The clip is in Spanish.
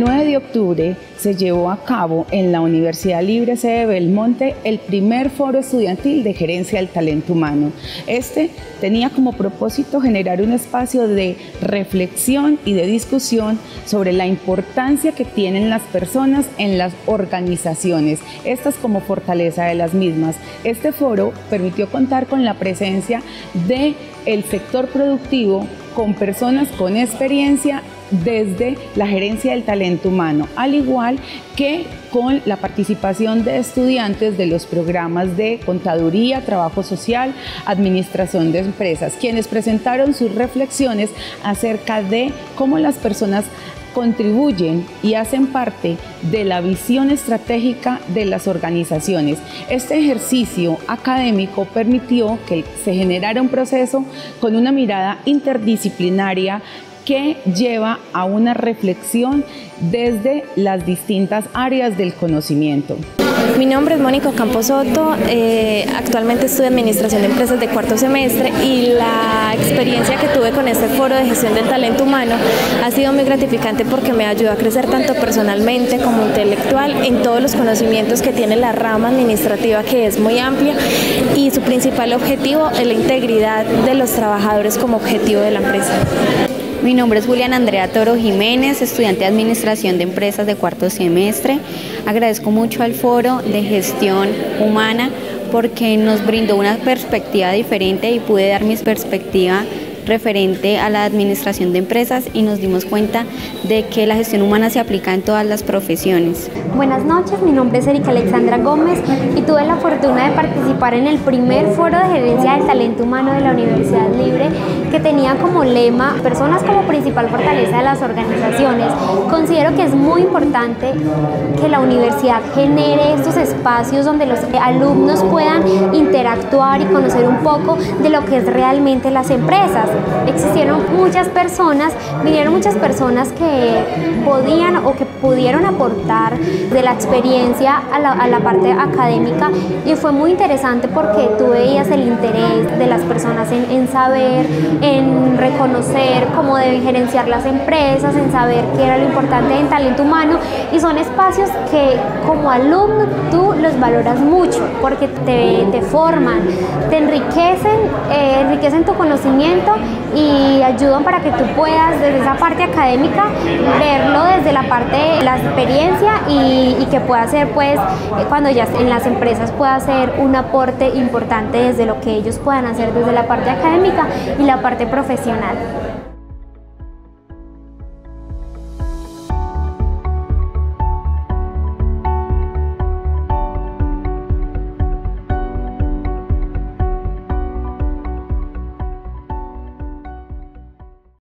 El 9 de octubre se llevó a cabo en la Universidad Libre de Belmonte el primer foro estudiantil de gerencia del talento humano. Este tenía como propósito generar un espacio de reflexión y de discusión sobre la importancia que tienen las personas en las organizaciones, estas como fortaleza de las mismas. Este foro permitió contar con la presencia de el sector productivo con personas con experiencia desde la gerencia del talento humano, al igual que con la participación de estudiantes de los programas de contaduría, trabajo social, administración de empresas, quienes presentaron sus reflexiones acerca de cómo las personas contribuyen y hacen parte de la visión estratégica de las organizaciones. Este ejercicio académico permitió que se generara un proceso con una mirada interdisciplinaria que lleva a una reflexión desde las distintas áreas del conocimiento. Mi nombre es Mónica Campos Soto, eh, actualmente estudio Administración de Empresas de cuarto semestre y la experiencia que tuve con este foro de gestión del talento humano ha sido muy gratificante porque me ayudó a crecer tanto personalmente como intelectual en todos los conocimientos que tiene la rama administrativa que es muy amplia y su principal objetivo es la integridad de los trabajadores como objetivo de la empresa. Mi nombre es Julián Andrea Toro Jiménez, estudiante de Administración de Empresas de cuarto semestre. Agradezco mucho al foro de gestión humana porque nos brindó una perspectiva diferente y pude dar mi perspectiva referente a la administración de empresas y nos dimos cuenta de que la gestión humana se aplica en todas las profesiones. Buenas noches, mi nombre es Erika Alexandra Gómez y tuve la fortuna de participar en el primer foro de gerencia del talento humano de la Universidad Libre que tenía como lema personas como principal fortaleza de las organizaciones. Considero que es muy importante que la universidad genere estos espacios donde los alumnos puedan interactuar y conocer un poco de lo que es realmente las empresas existieron muchas personas, vinieron muchas personas que podían o que pudieron aportar de la experiencia a la, parte académica y fue muy interesante porque tú veías el interés de las personas en, saber, en reconocer cómo deben gerenciar las empresas, en saber qué era lo importante en talento humano y son espacios que como alumno tú los valoras mucho porque te, te forman, te enriquecen, eh, enriquecen tu conocimiento y ayudan para que tú puedas desde esa parte académica verlo desde la parte de la experiencia y, que pueda ser pues cuando ya en las empresas pueda ser un aporte importante desde lo que ellos puedan hacer desde la parte académica y la parte profesional.